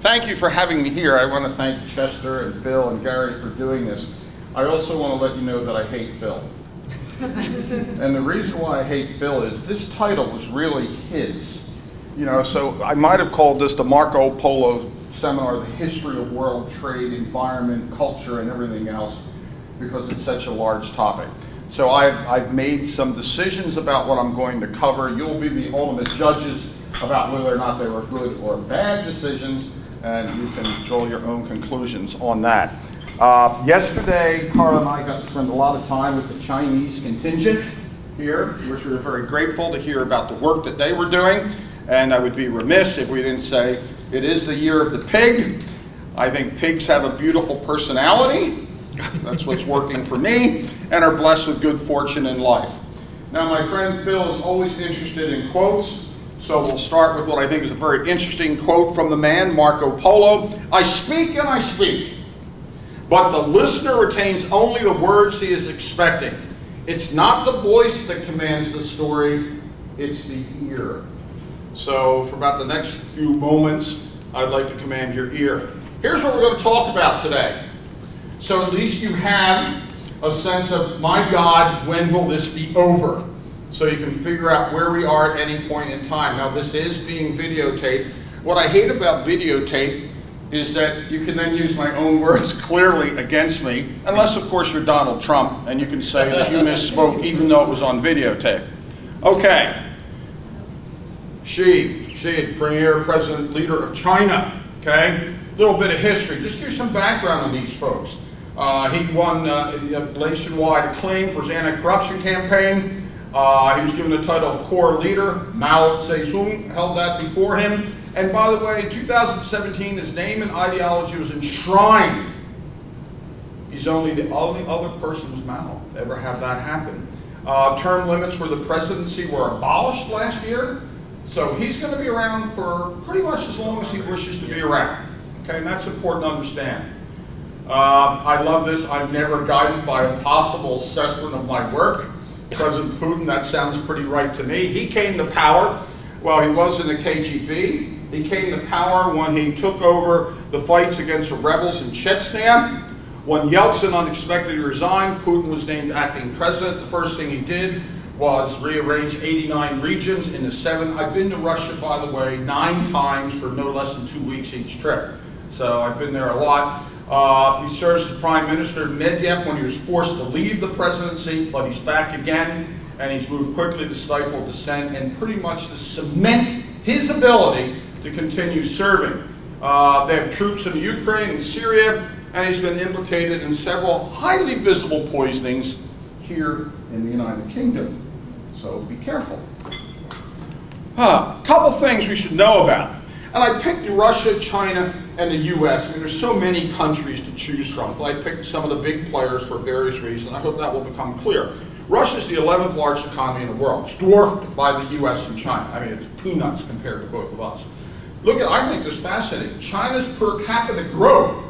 Thank you for having me here. I want to thank Chester and Phil and Gary for doing this. I also want to let you know that I hate Phil. and the reason why I hate Phil is this title was really his. You know, so I might have called this the Marco Polo seminar, the history of world trade, environment, culture, and everything else, because it's such a large topic. So I've, I've made some decisions about what I'm going to cover. You'll be the ultimate judges about whether or not they were good or bad decisions and you can draw your own conclusions on that. Uh, yesterday, Carl and I got to spend a lot of time with the Chinese contingent here, which we were very grateful to hear about the work that they were doing. And I would be remiss if we didn't say it is the year of the pig. I think pigs have a beautiful personality. That's what's working for me, and are blessed with good fortune in life. Now, my friend Phil is always interested in quotes. So we'll start with what I think is a very interesting quote from the man, Marco Polo. I speak and I speak, but the listener retains only the words he is expecting. It's not the voice that commands the story, it's the ear. So for about the next few moments, I'd like to command your ear. Here's what we're going to talk about today. So at least you have a sense of, my God, when will this be over? so you can figure out where we are at any point in time. Now this is being videotaped. What I hate about videotape is that you can then use my own words clearly against me, unless of course you're Donald Trump and you can say that you misspoke even though it was on videotape. Okay. Xi, Xi, premier, president, leader of China. Okay. A little bit of history. Just give some background on these folks. Uh, he won uh, nationwide acclaim for his anti-corruption campaign. Uh, he was given the title of Core Leader. Mao Zedong held that before him. And by the way, in 2017, his name and ideology was enshrined. He's only the only other person was Mao ever have that happen. Uh, term limits for the presidency were abolished last year. So he's going to be around for pretty much as long as he wishes to be around. Okay, and that's important to understand. Uh, I love this. I'm never guided by a possible assessment of my work. President Putin, that sounds pretty right to me. He came to power, well, he was in the KGB. He came to power when he took over the fights against the rebels in Chechnya. When Yeltsin unexpectedly resigned, Putin was named acting president. The first thing he did was rearrange 89 regions into seven. I've been to Russia, by the way, nine times for no less than two weeks each trip. So I've been there a lot. Uh, he serves as Prime Minister Medvedev when he was forced to leave the presidency, but he's back again, and he's moved quickly to stifle dissent and pretty much to cement his ability to continue serving. Uh, they have troops in Ukraine and Syria, and he's been implicated in several highly visible poisonings here in the United Kingdom. So be careful. A uh, couple things we should know about. And I picked Russia, China, and the U.S. I mean, there's so many countries to choose from, but I picked some of the big players for various reasons. I hope that will become clear. Russia is the 11th largest economy in the world. It's dwarfed by the U.S. and China. I mean, it's peanuts compared to both of us. Look at, I think this is fascinating. China's per capita growth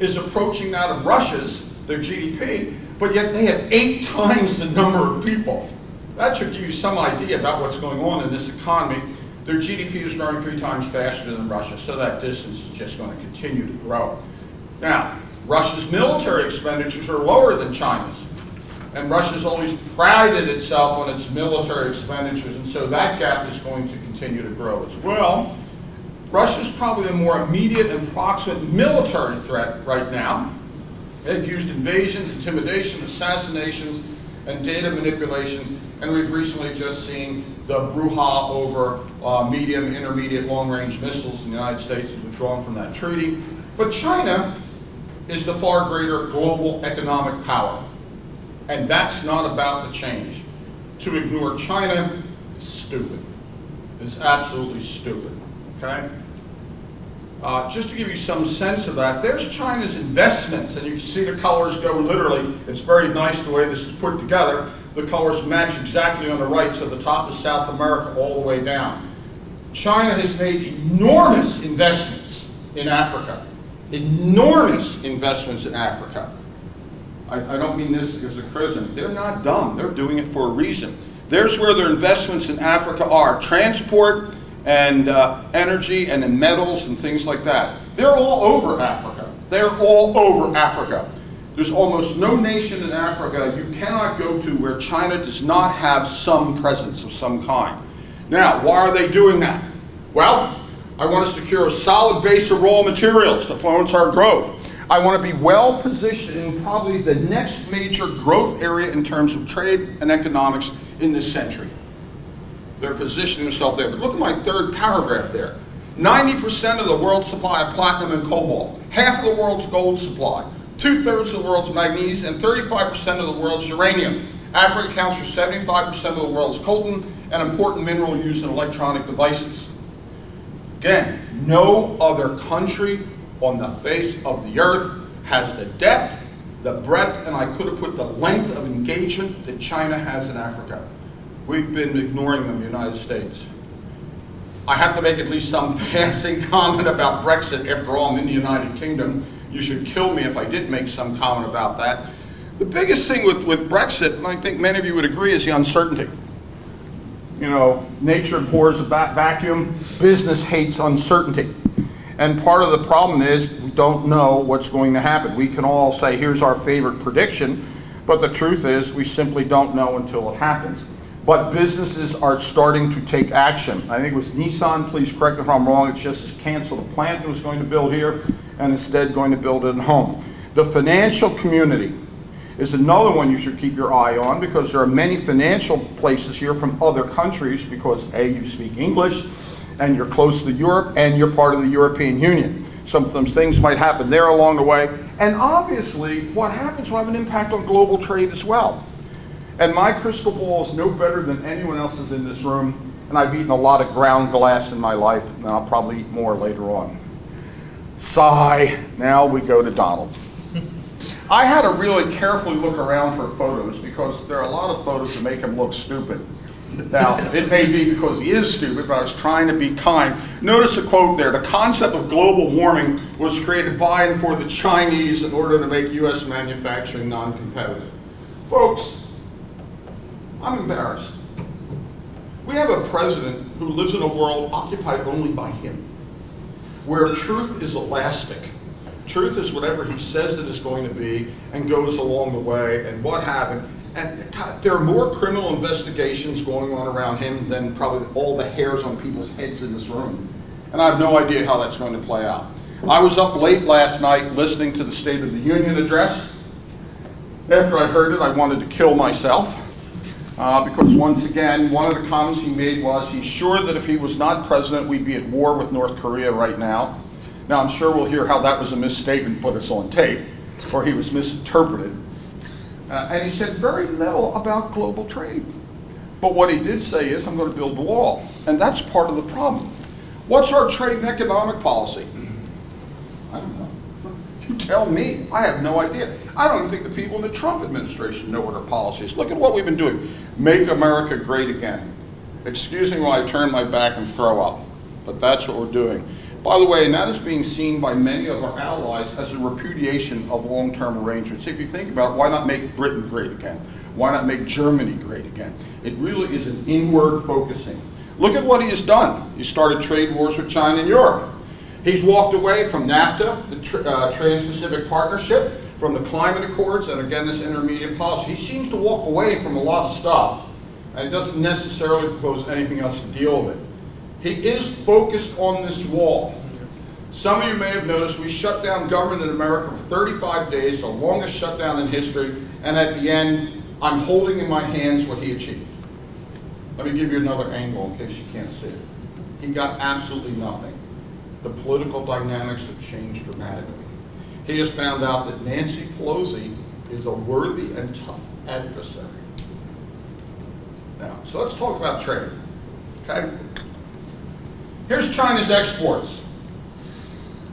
is approaching that of Russia's, their GDP, but yet they have eight times the number of people. That should give you some idea about what's going on in this economy. Their GDP is growing three times faster than Russia, so that distance is just going to continue to grow. Now, Russia's military expenditures are lower than China's. And Russia's always prided itself on its military expenditures, and so that gap is going to continue to grow as well. Russia's probably the more immediate and proximate military threat right now. They've used invasions, intimidation, assassinations, and data manipulations, and we've recently just seen the brouhaha over uh, medium, intermediate, long-range missiles in the United States has withdrawn from that treaty. But China is the far greater global economic power, and that's not about to change. To ignore China is stupid. It's absolutely stupid, okay? Uh, just to give you some sense of that, there's China's investments, and you can see the colors go literally. It's very nice the way this is put together. The colors match exactly on the right, so the top is South America all the way down. China has made enormous investments in Africa. Enormous investments in Africa. I, I don't mean this as a criticism. They're not dumb. They're doing it for a reason. There's where their investments in Africa are. Transport and uh, energy and in metals and things like that. They're all over Africa. They're all over Africa. There's almost no nation in Africa you cannot go to where China does not have some presence of some kind. Now, why are they doing that? Well, I want to secure a solid base of raw materials to finance our growth. I want to be well positioned in probably the next major growth area in terms of trade and economics in this century. They're positioning themselves there. But look at my third paragraph there. 90% of the world's supply of platinum and cobalt, half of the world's gold supply, two-thirds of the world's magnesium, and 35% of the world's uranium. Africa accounts for 75% of the world's coltan, an important mineral used in electronic devices. Again, no other country on the face of the earth has the depth, the breadth, and I could have put the length of engagement that China has in Africa. We've been ignoring them, the United States. I have to make at least some passing comment about Brexit. After all, I'm in the United Kingdom. You should kill me if I did make some comment about that. The biggest thing with, with Brexit, and I think many of you would agree, is the uncertainty. You know, nature abhors a vacuum, business hates uncertainty. And part of the problem is we don't know what's going to happen. We can all say, here's our favorite prediction, but the truth is we simply don't know until it happens. But businesses are starting to take action. I think it was Nissan, please correct me if I'm wrong, it's just canceled a plant it was going to build here and instead going to build it at home. The financial community is another one you should keep your eye on because there are many financial places here from other countries because A, you speak English, and you're close to Europe, and you're part of the European Union. Some, some things might happen there along the way. And obviously, what happens will have an impact on global trade as well. And my crystal ball is no better than anyone else's in this room, and I've eaten a lot of ground glass in my life, and I'll probably eat more later on. Sigh. Now we go to Donald. I had to really carefully look around for photos because there are a lot of photos that make him look stupid. Now, it may be because he is stupid, but I was trying to be kind. Notice a quote there. The concept of global warming was created by and for the Chinese in order to make U.S. manufacturing non-competitive. Folks, I'm embarrassed. We have a president who lives in a world occupied only by him, where truth is elastic. Truth is whatever he says it is going to be and goes along the way. And what happened? And God, there are more criminal investigations going on around him than probably all the hairs on people's heads in this room. And I have no idea how that's going to play out. I was up late last night listening to the State of the Union address. After I heard it, I wanted to kill myself. Uh, because once again, one of the comments he made was he's sure that if he was not president, we'd be at war with North Korea right now. Now, I'm sure we'll hear how that was a misstatement put us on tape, or he was misinterpreted. Uh, and he said very little about global trade. But what he did say is, I'm going to build the wall. And that's part of the problem. What's our trade and economic policy? I don't know. You tell me. I have no idea. I don't even think the people in the Trump administration know what our policy is. Look at what we've been doing. Make America great again. Excuse me while I turn my back and throw up. But that's what we're doing. By the way, and that is being seen by many of our allies as a repudiation of long-term arrangements. If you think about it, why not make Britain great again? Why not make Germany great again? It really is an inward focusing. Look at what he has done. He started trade wars with China and Europe. He's walked away from NAFTA, the uh, Trans-Pacific Partnership, from the climate accords, and again, this intermediate policy. He seems to walk away from a lot of stuff, and doesn't necessarily propose anything else to deal with it. He is focused on this wall. Some of you may have noticed we shut down government in America for 35 days, the longest shutdown in history, and at the end, I'm holding in my hands what he achieved. Let me give you another angle in case you can't see it. He got absolutely nothing. The political dynamics have changed dramatically. He has found out that Nancy Pelosi is a worthy and tough adversary. Now, so let's talk about trade, okay? Here's China's exports.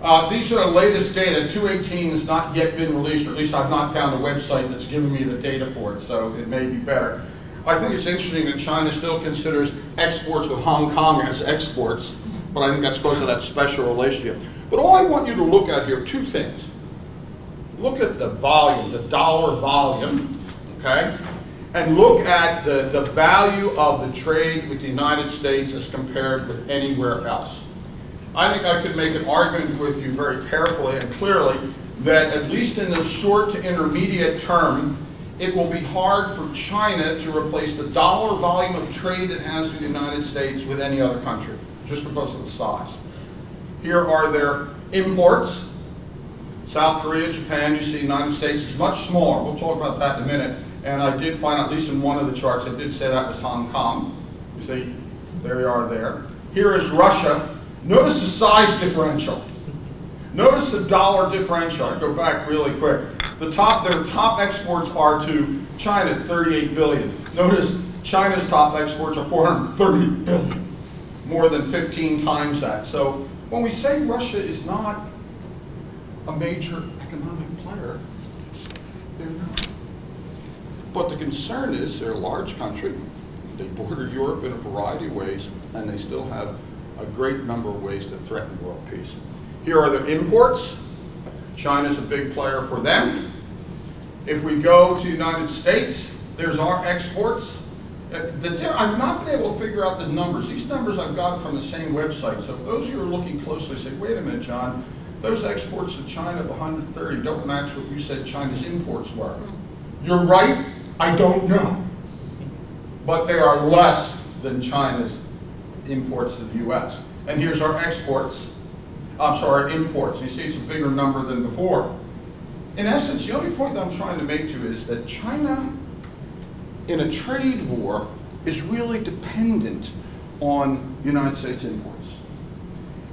Uh, these are the latest data. 218 has not yet been released, or at least I've not found a website that's given me the data for it, so it may be better. I think it's interesting that China still considers exports with Hong Kong as exports, but I think that's because of that special relationship. But all I want you to look at here, two things. Look at the volume, the dollar volume, okay? And look at the, the value of the trade with the United States as compared with anywhere else. I think I could make an argument with you very carefully and clearly that at least in the short to intermediate term, it will be hard for China to replace the dollar volume of trade it has with the United States with any other country, just because of the size. Here are their imports. South Korea, Japan, you see United States is much smaller. We'll talk about that in a minute. And I did find, at least in one of the charts, it did say that was Hong Kong. You see, there we are there. Here is Russia. Notice the size differential. Notice the dollar differential. I go back really quick. The top, their top exports are to China, 38 billion. Notice China's top exports are 430 billion, more than 15 times that. So when we say Russia is not a major economic player, they're not. But the concern is they're a large country. They border Europe in a variety of ways, and they still have a great number of ways to threaten world peace. Here are their imports. China's a big player for them. If we go to the United States, there's our exports. Uh, the, I've not been able to figure out the numbers. These numbers I've got from the same website. So those who are looking closely say, wait a minute, John, those exports to China of 130 don't match what you said China's imports were. You're right, I don't know. But they are less than China's imports to the U.S. And here's our exports. I'm sorry, imports. You see it's a bigger number than before. In essence, the only point that I'm trying to make to you is that China, in a trade war, is really dependent on United States imports.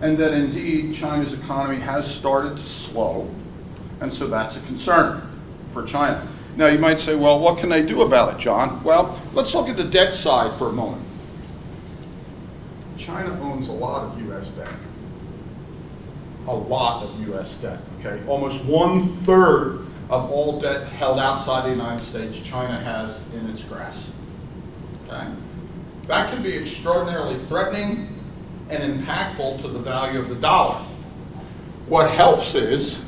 And that indeed China's economy has started to slow, and so that's a concern for China. Now you might say, well, what can they do about it, John? Well, let's look at the debt side for a moment. China owns a lot of U.S. debt a lot of U.S. debt. Okay, almost one third of all debt held outside the United States, China has in its grasp. Okay, that can be extraordinarily threatening and impactful to the value of the dollar. What helps is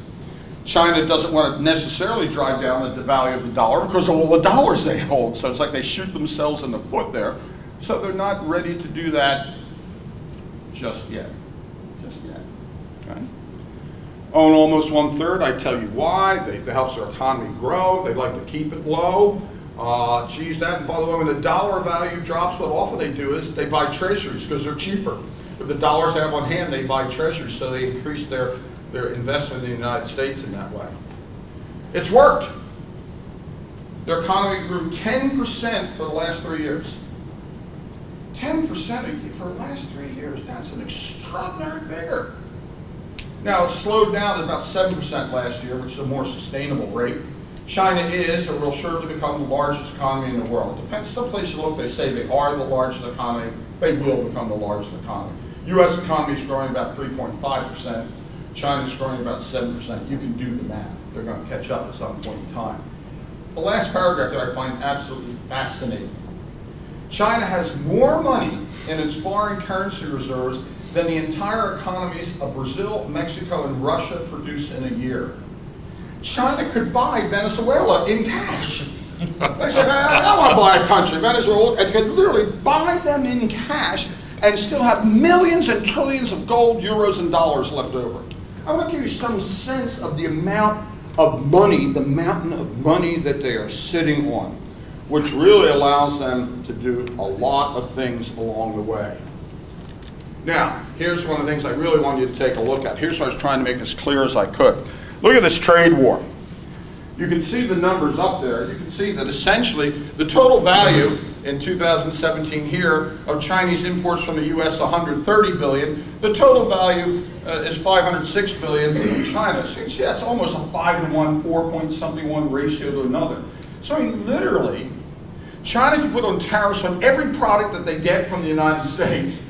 China doesn't want to necessarily drive down the value of the dollar because of all the dollars they hold. So it's like they shoot themselves in the foot there. So they're not ready to do that just yet. Own almost one third, I tell you why. They, that helps their economy grow. They like to keep it low. Uh, geez, that, and by the way, when the dollar value drops, what often they do is they buy treasuries because they're cheaper. If the dollars they have on hand, they buy treasuries, so they increase their, their investment in the United States in that way. It's worked. Their economy grew 10% for the last three years. 10% for the last three years. That's an extraordinary figure. Now, it slowed down to about 7% last year, which is a more sustainable rate. China is, or will surely become the largest economy in the world. Depends, some places look, they say they are the largest economy. They will become the largest economy. U.S. economy is growing about 3.5%. China's growing about 7%. You can do the math. They're going to catch up at some point in time. The last paragraph that I find absolutely fascinating. China has more money in its foreign currency reserves than the entire economies of Brazil, Mexico, and Russia produce in a year. China could buy Venezuela in cash. they said, I, want to buy a country, Venezuela, and could literally buy them in cash and still have millions and trillions of gold, euros, and dollars left over. I want to give you some sense of the amount of money, the mountain of money that they are sitting on, which really allows them to do a lot of things along the way. Now, here's one of the things I really want you to take a look at. Here's what I was trying to make as clear as I could. Look at this trade war. You can see the numbers up there. You can see that essentially the total value in 2017 here of Chinese imports from the U.S. 130 billion. The total value uh, is 506 billion in China. So you see that's almost a five to one, four point something one ratio to another. So I mean, literally, China can put on tariffs on every product that they get from the United States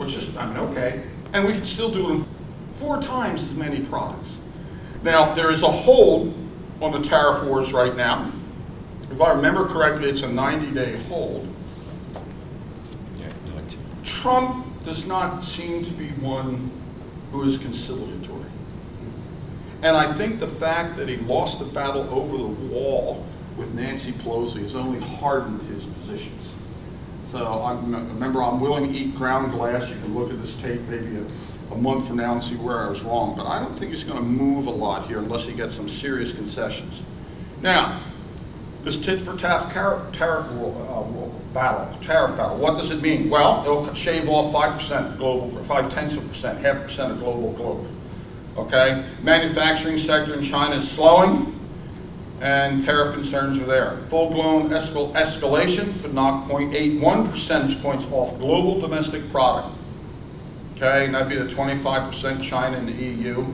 which is, I mean, okay, and we can still do it in four times as many products. Now, there is a hold on the tariff wars right now. If I remember correctly, it's a 90-day hold. Yeah, Trump does not seem to be one who is conciliatory. And I think the fact that he lost the battle over the wall with Nancy Pelosi has only hardened his positions. So I'm, remember, I'm willing to eat ground glass. You can look at this tape maybe a, a month from now and see where I was wrong. But I don't think he's going to move a lot here unless he gets some serious concessions. Now, this tit for tat tariff, tariff uh, battle, tariff battle, what does it mean? Well, it'll shave off 5% global, 5 tenths of percent, half percent of global growth. Okay? Manufacturing sector in China is slowing and tariff concerns are there. Full-blown escal escalation could knock 0.81 percentage points off global domestic product. Okay, and that'd be the 25% China and the EU.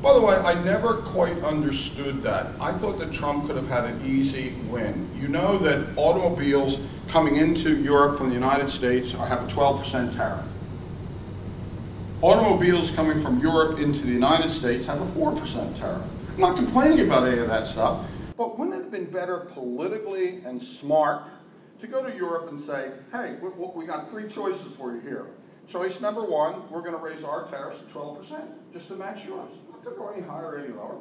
By the way, I never quite understood that. I thought that Trump could have had an easy win. You know that automobiles coming into Europe from the United States have a 12% tariff. Automobiles coming from Europe into the United States have a 4% tariff. I'm not complaining about any of that stuff. But wouldn't it have been better politically and smart to go to Europe and say, hey, we, we got three choices for you here. Choice number one, we're going to raise our tariffs to 12%, just to match yours. Not going to go any higher or any lower.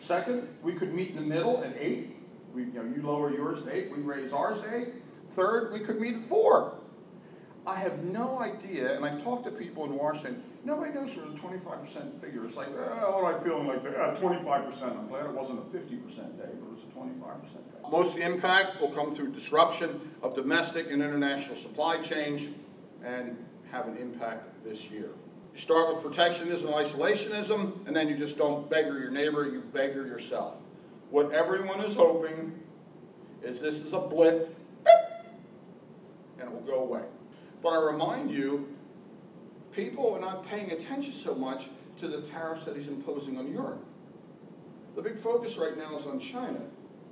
Second, we could meet in the middle at 8. We, you, know, you lower yours to 8, we raise ours to 8. Third, we could meet at 4. I have no idea, and I've talked to people in Washington, nobody knows where the 25% figure is. like, oh, what am I feeling like? Uh, 25%. I'm glad it wasn't a 50% day, but it was a 25% day. Most of the impact will come through disruption of domestic and international supply chains and have an impact this year. You start with protectionism and isolationism, and then you just don't beggar your neighbor, you beggar yourself. What everyone is hoping is this is a blip, and it will go away. But I remind you, people are not paying attention so much to the tariffs that he's imposing on Europe. The big focus right now is on China.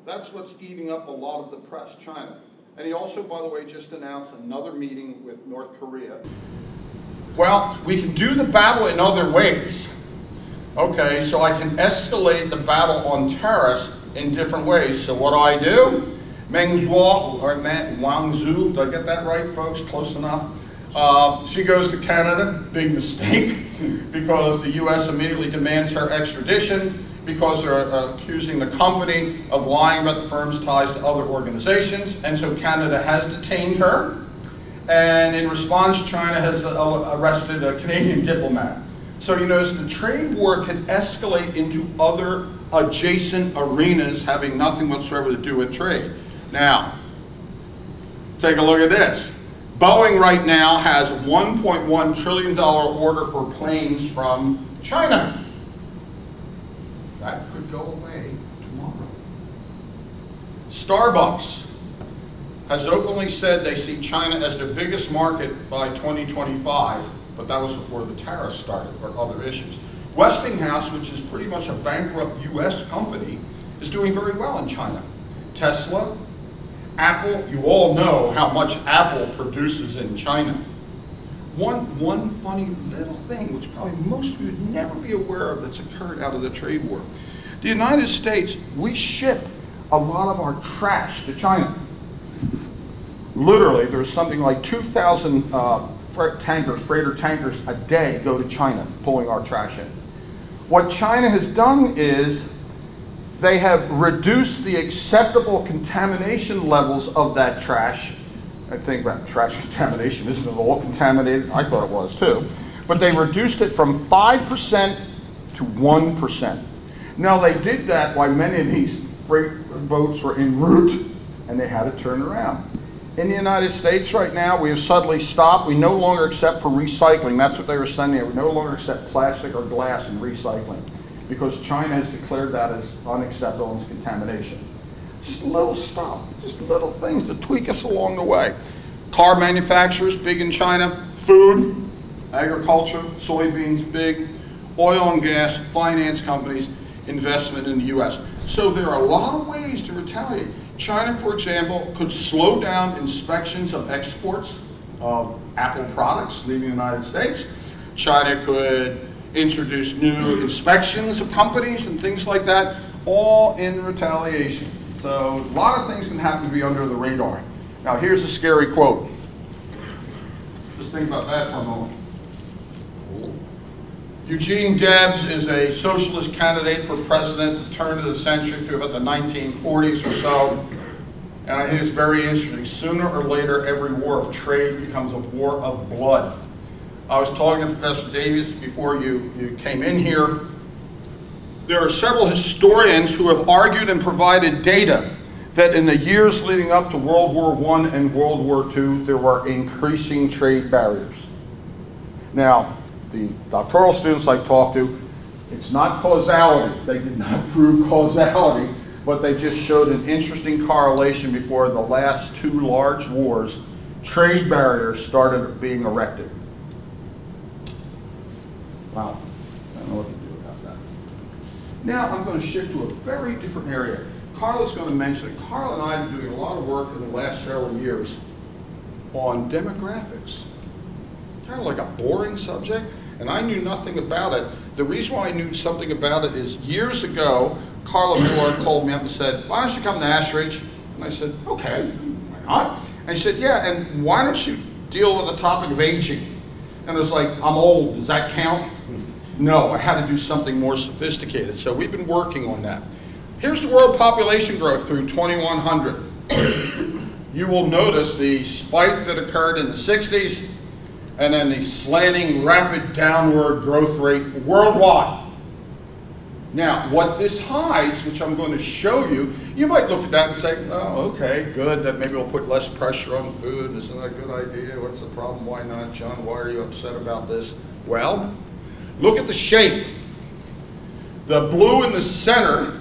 That's what's eating up a lot of the press, China. And he also, by the way, just announced another meeting with North Korea. Well, we can do the battle in other ways. Okay, so I can escalate the battle on tariffs in different ways. So what do I do? Meng Zhuo, or Wang Zhu, did I get that right, folks? Close enough. Uh, she goes to Canada, big mistake, because the U.S. immediately demands her extradition because they're uh, accusing the company of lying about the firm's ties to other organizations, and so Canada has detained her. And in response, China has uh, arrested a Canadian diplomat. So you notice the trade war can escalate into other adjacent arenas having nothing whatsoever to do with trade. Now, let's take a look at this. Boeing right now has $1.1 trillion order for planes from China. That could go away tomorrow. Starbucks has openly said they see China as their biggest market by 2025, but that was before the tariffs started or other issues. Westinghouse, which is pretty much a bankrupt U.S. company, is doing very well in China. Tesla, Apple, you all know how much Apple produces in China. One, one funny little thing, which probably most of you would never be aware of that's occurred out of the trade war. The United States, we ship a lot of our trash to China. Literally, there's something like 2,000 uh, tankers, freighter tankers a day go to China pulling our trash in. What China has done is they have reduced the acceptable contamination levels of that trash. I think about trash contamination isn't it all contaminated? I thought it was too. But they reduced it from 5% to 1%. Now they did that while many of these freight boats were en route and they had to turn around. In the United States right now, we have suddenly stopped. We no longer accept for recycling. That's what they were sending. We no longer accept plastic or glass in recycling because China has declared that as unacceptable as contamination. Just little stuff, just little things to tweak us along the way. Car manufacturers, big in China. Food, agriculture, soybeans, big. Oil and gas, finance companies, investment in the U.S. So there are a lot of ways to retaliate. China, for example, could slow down inspections of exports of Apple products leaving the United States. China could introduce new inspections of companies and things like that, all in retaliation. So a lot of things can happen to be under the radar. Now here's a scary quote. Just think about that for a moment. Eugene Debs is a socialist candidate for president the turn of the century through about the 1940s or so. And I think it's very interesting. Sooner or later, every war of trade becomes a war of blood. I was talking to Professor Davies before you, you came in here. There are several historians who have argued and provided data that in the years leading up to World War I and World War II, there were increasing trade barriers. Now, the doctoral students I talked to, it's not causality. They did not prove causality, but they just showed an interesting correlation before the last two large wars. Trade barriers started being erected. Wow, I don't know what to do about that. Now I'm going to shift to a very different area. Carla's going to mention it. Carla and I have been doing a lot of work in the last several years on demographics. Kind of like a boring subject, and I knew nothing about it. The reason why I knew something about it is years ago, Carla Miller called me up and said, why don't you come to Ashridge? And I said, okay, why not? And she said, yeah, and why don't you deal with the topic of aging? And I was like, I'm old, does that count? No, I had to do something more sophisticated. So we've been working on that. Here's the world population growth through 2100. you will notice the spike that occurred in the 60s and then the slanting rapid downward growth rate worldwide. Now, what this hides, which I'm going to show you, you might look at that and say, oh, okay, good, that maybe we'll put less pressure on food. Isn't that a good idea? What's the problem? Why not, John? Why are you upset about this? Well, look at the shape. The blue in the center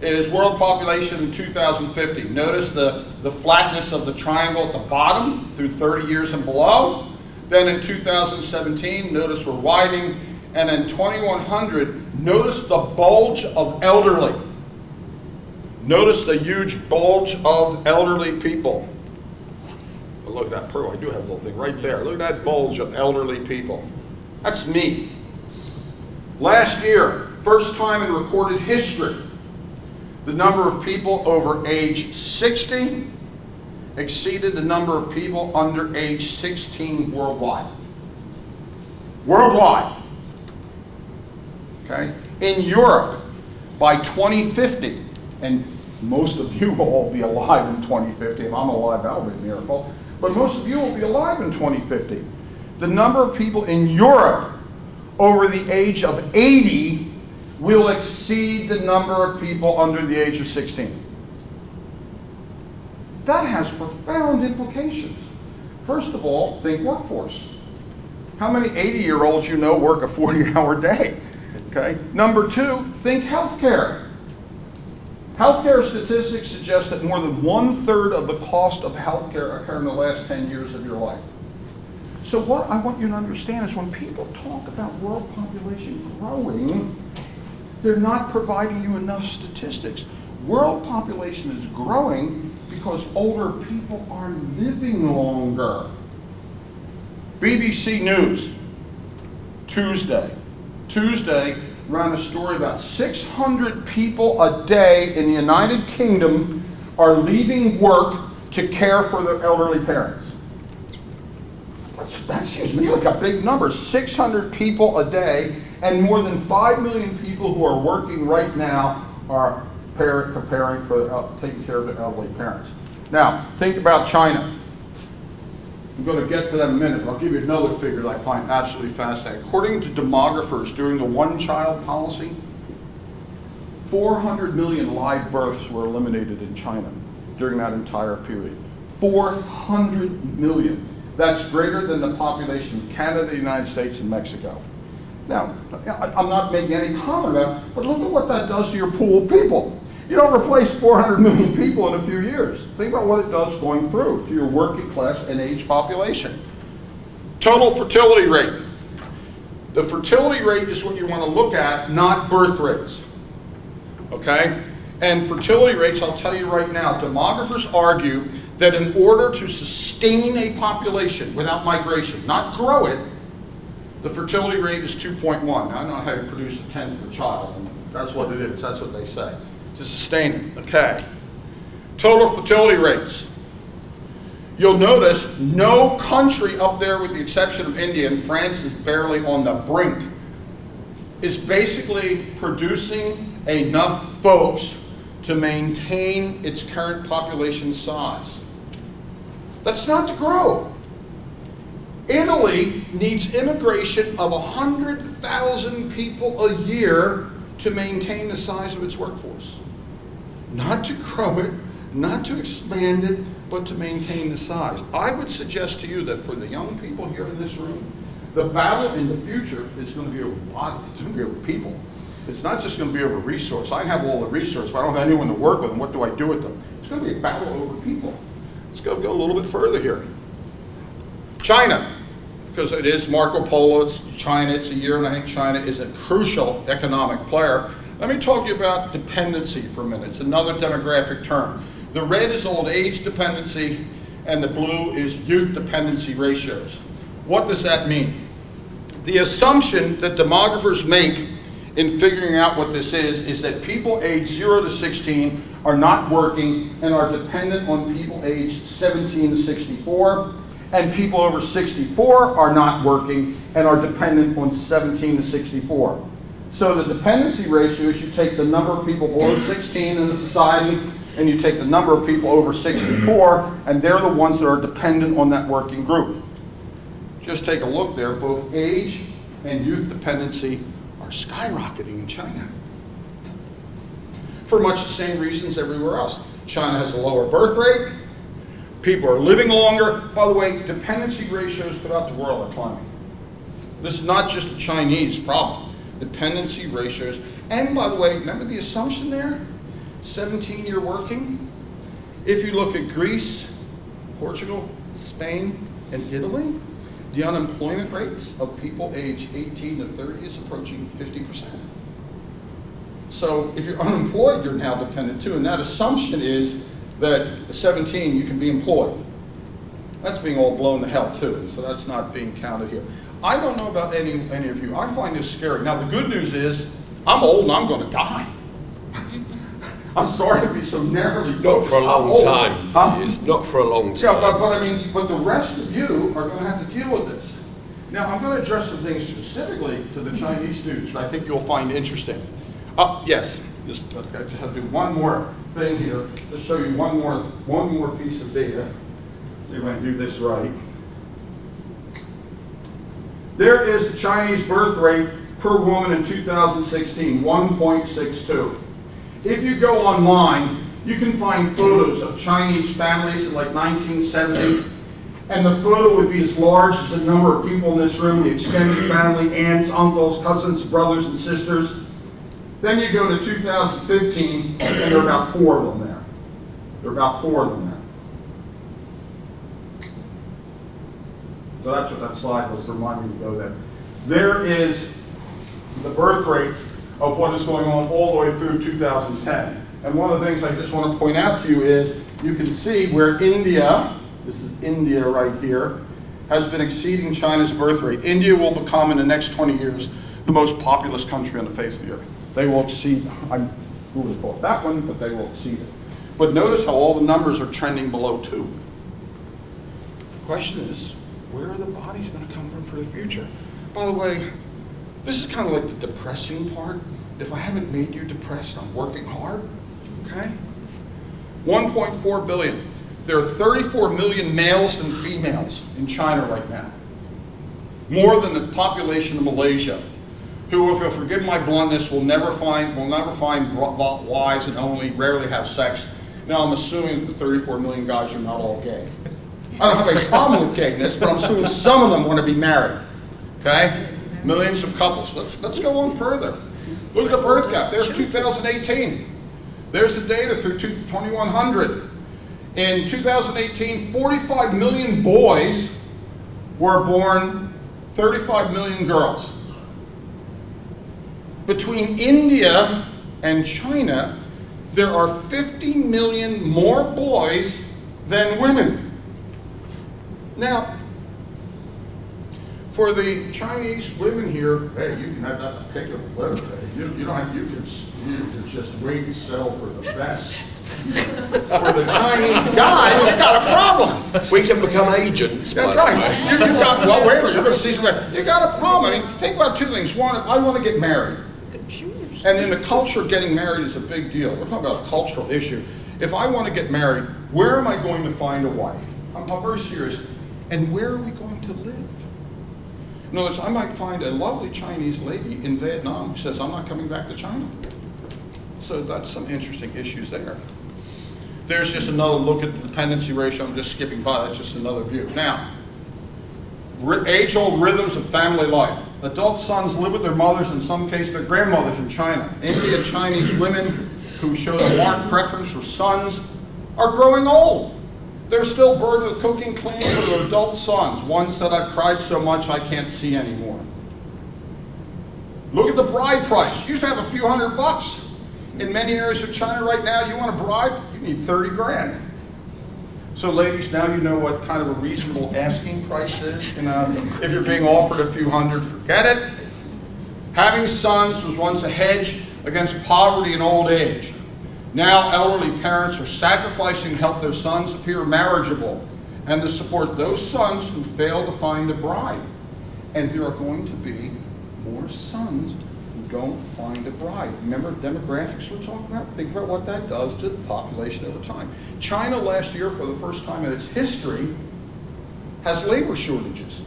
is world population in 2050. Notice the, the flatness of the triangle at the bottom through 30 years and below. Then in 2017, notice we're widening. And in 2100, notice the bulge of elderly. Notice the huge bulge of elderly people. Look at that pearl. I do have a little thing right there. Look at that bulge of elderly people. That's me. Last year, first time in recorded history, the number of people over age 60 exceeded the number of people under age 16 worldwide. Worldwide. Okay? In Europe, by 2050, and most of you will all be alive in 2050. If I'm alive, that'll be a miracle. But most of you will be alive in 2050. The number of people in Europe over the age of 80 will exceed the number of people under the age of 16. That has profound implications. First of all, think workforce. How many 80-year-olds you know work a 40-hour day? Okay. Number two, think healthcare. Healthcare statistics suggest that more than one-third of the cost of healthcare occur in the last 10 years of your life. So what I want you to understand is when people talk about world population growing, they're not providing you enough statistics. World population is growing because older people are living longer. BBC News, Tuesday. Tuesday ran a story about 600 people a day in the United Kingdom are leaving work to care for their elderly parents. That seems to me like a big number. 600 people a day, and more than 5 million people who are working right now are preparing for uh, taking care of their elderly parents. Now, think about China. I'm going to get to that in a minute, I'll give you another figure that I find absolutely fascinating. According to demographers during the one-child policy, 400 million live births were eliminated in China during that entire period. 400 million. That's greater than the population of Canada, the United States, and Mexico. Now, I'm not making any comment about it, but look at what that does to your pool of people. You don't replace 400 million people in a few years. Think about what it does going through to your working class and age population. Total fertility rate. The fertility rate is what you want to look at, not birth rates. Okay? And fertility rates, I'll tell you right now, demographers argue that in order to sustain a population without migration, not grow it, the fertility rate is 2.1. Now, I know how to produce a tenth of a child, and that's what it is. That's what they say to sustain it. Okay. Total fertility rates. You'll notice no country up there, with the exception of India, and France is barely on the brink, is basically producing enough folks to maintain its current population size. That's not to grow. Italy needs immigration of 100,000 people a year to maintain the size of its workforce. Not to grow it, not to expand it, but to maintain the size. I would suggest to you that for the young people here in this room, the battle in the future is going to be over bodies, it's going to be over people. It's not just going to be over resource. I have all the resource, but I don't have anyone to work with them. What do I do with them? It's going to be a battle over people. Let's go, go a little bit further here. China, because it is Marco Polo, it's China, it's a year, and I think China is a crucial economic player. Let me talk to you about dependency for a minute. It's another demographic term. The red is old age dependency, and the blue is youth dependency ratios. What does that mean? The assumption that demographers make in figuring out what this is is that people aged 0 to 16 are not working and are dependent on people aged 17 to 64, and people over 64 are not working and are dependent on 17 to 64. So the dependency ratio is you take the number of people below 16 in the society and you take the number of people over 64 and they're the ones that are dependent on that working group. Just take a look there, both age and youth dependency are skyrocketing in China. For much the same reasons everywhere else. China has a lower birth rate, people are living longer. By the way, dependency ratios throughout the world are climbing. This is not just a Chinese problem dependency ratios. And by the way, remember the assumption there? 17 year working? If you look at Greece, Portugal, Spain, and Italy, the unemployment rates of people aged 18 to 30 is approaching 50%. So if you're unemployed, you're now dependent too. And that assumption is that at 17 you can be employed. That's being all blown to hell too, so that's not being counted here. I don't know about any, any of you. I find this scary. Now, the good news is I'm old and I'm going to die. I'm sorry to be so narrowly Not for a long I'm time. Huh? It's not for a long time. Yeah, but, but I mean, but the rest of you are going to have to deal with this. Now, I'm going to address some things specifically to the Chinese students that I think you'll find interesting. Uh, yes, just, I just have to do one more thing here to show you one more, one more piece of data. See if I can do this right. There is the Chinese birth rate per woman in 2016, 1.62. If you go online, you can find photos of Chinese families in like 1970, and the photo would be as large as the number of people in this room, the extended family, aunts, uncles, cousins, brothers, and sisters. Then you go to 2015, and there are about four of them there. There are about four of them there. So that's what that slide was to remind me to go there. There is the birth rates of what is going on all the way through 2010. And one of the things I just want to point out to you is you can see where India, this is India right here, has been exceeding China's birth rate. India will become in the next 20 years the most populous country on the face of the earth. They will exceed, I who would have thought that one, but they will exceed it. But notice how all the numbers are trending below two. The question is, where are the bodies going to come from for the future? By the way, this is kind of like the depressing part. If I haven't made you depressed, I'm working hard. Okay? 1.4 billion. There are 34 million males and females in China right now. More than the population of Malaysia, who, if you'll forgive my bluntness, will never find will never find wives and only rarely have sex. Now, I'm assuming the 34 million guys are not all gay. I don't have a problem with gayness, but I'm assuming some of them want to be married. Okay? Millions of couples. Let's, let's go on further. Look at the birth gap. There's 2018. There's the data through 2100. In 2018, 45 million boys were born, 35 million girls. Between India and China, there are 50 million more boys than women. Now, for the Chinese women here, hey, you can have that pick of whatever. You, you don't have, you can, you can just wait and settle for the best. For the Chinese guys, you got a problem. We can become agents. That's right. You, you got, well, wait a minute, you're gonna see something. You got a problem. I mean, think about two things. One, if I want to get married, and in the culture, getting married is a big deal. We're talking about a cultural issue. If I want to get married, where am I going to find a wife? I'm, I'm very serious. And where are we going to live? In other words, I might find a lovely Chinese lady in Vietnam who says, I'm not coming back to China. So that's some interesting issues there. There's just another look at the dependency ratio. I'm just skipping by. That's just another view. Now, age-old rhythms of family life. Adult sons live with their mothers, in some cases their grandmothers in China. Indian Chinese women who show a marked preference for sons are growing old. They're still burdened with cooking, cleaning for their adult sons. One said, I've cried so much I can't see anymore. Look at the bride price. You used to have a few hundred bucks. In many areas of China right now, you want a bride, you need 30 grand. So ladies, now you know what kind of a reasonable asking price is. You know, if you're being offered a few hundred, forget it. Having sons was once a hedge against poverty and old age. Now elderly parents are sacrificing to help their sons appear marriageable and to support those sons who fail to find a bride. And there are going to be more sons who don't find a bride. Remember demographics we're talking about? Think about what that does to the population over time. China last year, for the first time in its history, has labor shortages.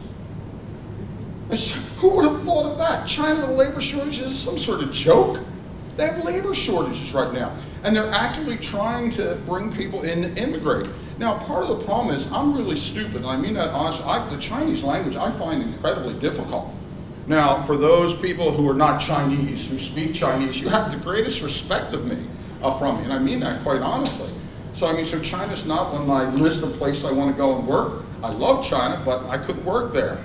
Who would have thought of that? China labor shortages is some sort of joke. They have labor shortages right now. And they're actively trying to bring people in to immigrate. Now, part of the problem is I'm really stupid, I mean that honestly. I, the Chinese language I find incredibly difficult. Now, for those people who are not Chinese, who speak Chinese, you have the greatest respect of me, uh, from me, and I mean that quite honestly. So, I mean, so China's not on my list of places I want to go and work. I love China, but I couldn't work there.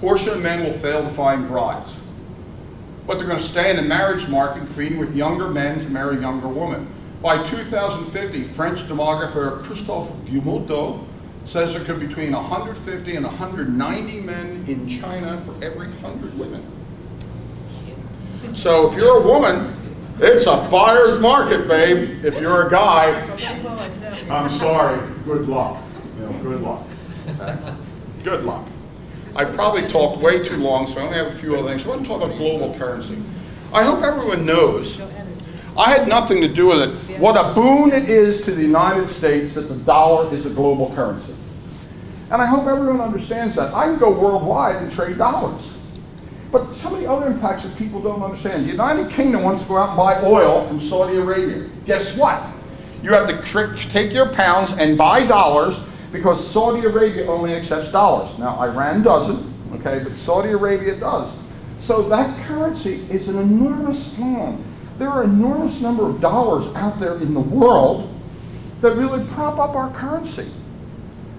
Portion of men will fail to find brides, but they're going to stay in the marriage market, competing with younger men to marry younger women. By 2050, French demographer Christophe Guilmoto says there could be between 150 and 190 men in China for every 100 women. So if you're a woman, it's a buyer's market, babe. If you're a guy, I'm sorry, good luck. You know, good luck. Good luck. I probably talked way too long, so I only have a few other things. I want to talk about global currency. I hope everyone knows, I had nothing to do with it, what a boon it is to the United States that the dollar is a global currency. And I hope everyone understands that. I can go worldwide and trade dollars. But some of the other impacts that people don't understand. The United Kingdom wants to go out and buy oil from Saudi Arabia. Guess what? You have to take your pounds and buy dollars because Saudi Arabia only accepts dollars. Now, Iran doesn't, okay, but Saudi Arabia does. So that currency is an enormous scam. There are an enormous number of dollars out there in the world that really prop up our currency.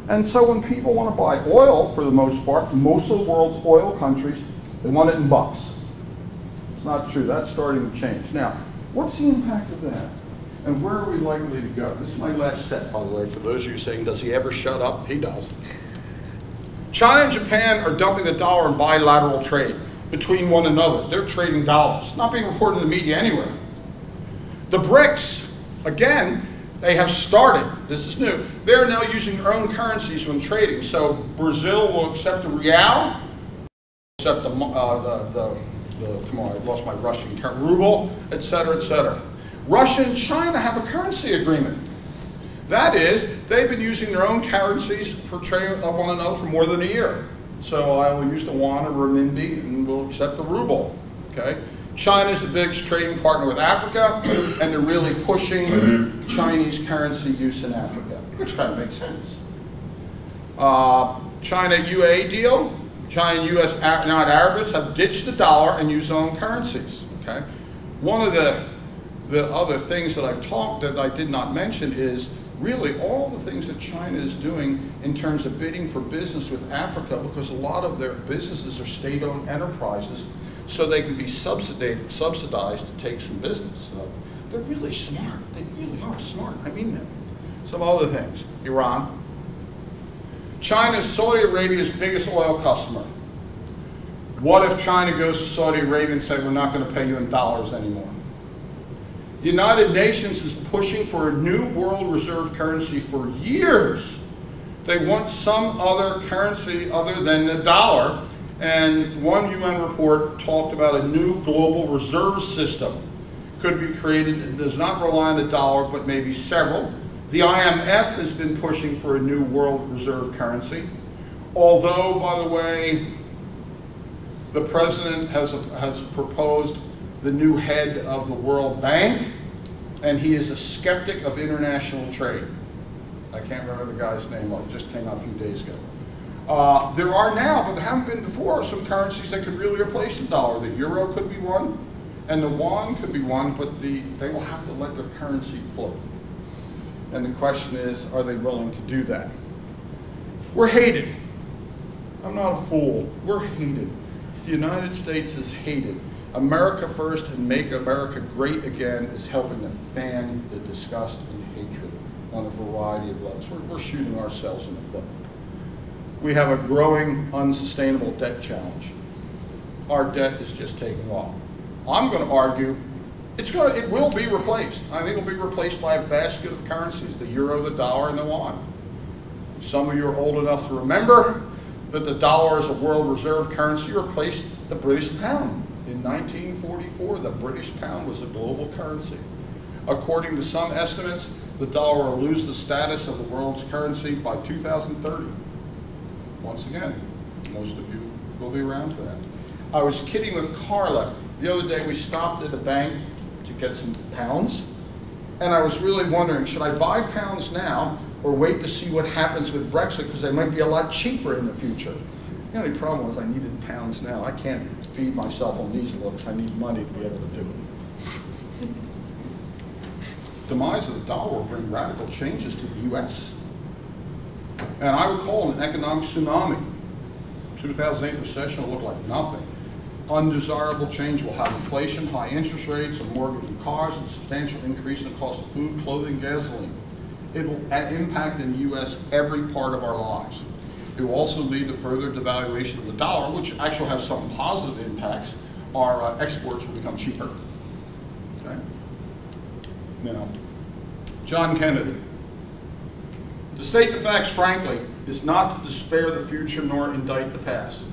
And so when people want to buy oil, for the most part, most of the world's oil countries, they want it in bucks. It's not true. That's starting to change. Now, what's the impact of that? And where are we likely to go? This is my last set, by the way, for those of you saying, does he ever shut up? He does. China and Japan are dumping the dollar in bilateral trade between one another. They're trading dollars. Not being reported in the media anywhere. The BRICS, again, they have started, this is new, they're now using their own currencies when trading. So Brazil will accept the real, accept the, uh, the, the, the, come on, I lost my Russian, ruble, et cetera, et cetera. Russia and China have a currency agreement. That is, they've been using their own currencies for trading one another for more than a year. So I will use the yuan or renminbi and we'll accept the ruble, okay? China is the biggest trading partner with Africa, and they're really pushing Chinese currency use in Africa, which kind of makes sense. Uh, China-UA deal, China U.S. Not Arabs have ditched the dollar and use their own currencies, okay? One of the, the other things that I've talked that I did not mention is really all the things that China is doing in terms of bidding for business with Africa because a lot of their businesses are state-owned enterprises so they can be subsidized, subsidized to take some business. So they're really smart. They really are smart. I mean that. Some other things. Iran. China is Saudi Arabia's biggest oil customer. What if China goes to Saudi Arabia and said, we're not going to pay you in dollars anymore? The United Nations is pushing for a new world reserve currency for years. They want some other currency other than the dollar. And one UN report talked about a new global reserve system could be created that does not rely on the dollar, but maybe several. The IMF has been pushing for a new world reserve currency. Although, by the way, the president has, has proposed the new head of the World Bank, and he is a skeptic of international trade. I can't remember the guy's name, it just came out a few days ago. Uh, there are now, but there haven't been before, some currencies that could really replace the dollar. The euro could be one, and the yuan could be one, but the, they will have to let their currency float. And the question is, are they willing to do that? We're hated. I'm not a fool. We're hated. The United States is hated. America First and Make America Great Again is helping to fan the disgust and hatred on a variety of levels. We're, we're shooting ourselves in the foot. We have a growing, unsustainable debt challenge. Our debt is just taking off. I'm going to argue it's going to, it will be replaced. I think it'll be replaced by a basket of currencies, the euro, the dollar, and the yuan. Some of you are old enough to remember that the dollar as a world reserve currency replaced the British pound. In 1944, the British pound was a global currency. According to some estimates, the dollar will lose the status of the world's currency by 2030. Once again, most of you will be around for that. I was kidding with Carla. The other day we stopped at a bank to get some pounds, and I was really wondering, should I buy pounds now or wait to see what happens with Brexit because they might be a lot cheaper in the future? The only problem was I needed pounds now. I can't feed myself on these looks. I need money to be able to do it. Demise of the dollar will bring radical changes to the U.S. And I would call it an economic tsunami. 2008 recession will look like nothing. Undesirable change will have inflation, high interest rates on mortgages and cars, and substantial increase in the cost of food, clothing, gasoline. It will uh, impact in the U.S. every part of our lives. It will also lead to further devaluation of the dollar, which actually has some positive impacts. Our uh, exports will become cheaper. Okay? Now, John Kennedy. To state the facts frankly is not to despair the future nor indict the past.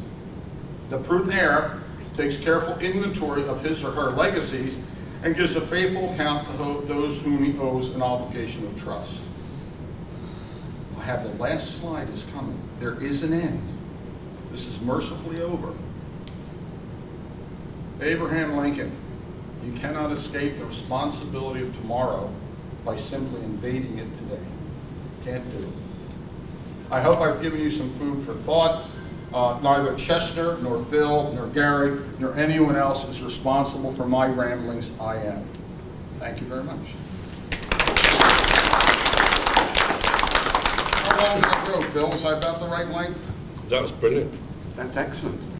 The prudent heir takes careful inventory of his or her legacies and gives a faithful account to those whom he owes an obligation of trust. Have the last slide is coming. There is an end. This is mercifully over. Abraham Lincoln, you cannot escape the responsibility of tomorrow by simply invading it today. Can't do it. I hope I've given you some food for thought. Uh, neither Chester, nor Phil, nor Gary, nor anyone else is responsible for my ramblings. I am. Thank you very much. Long did go, Phil? Was I about the right length? That was brilliant. That's excellent.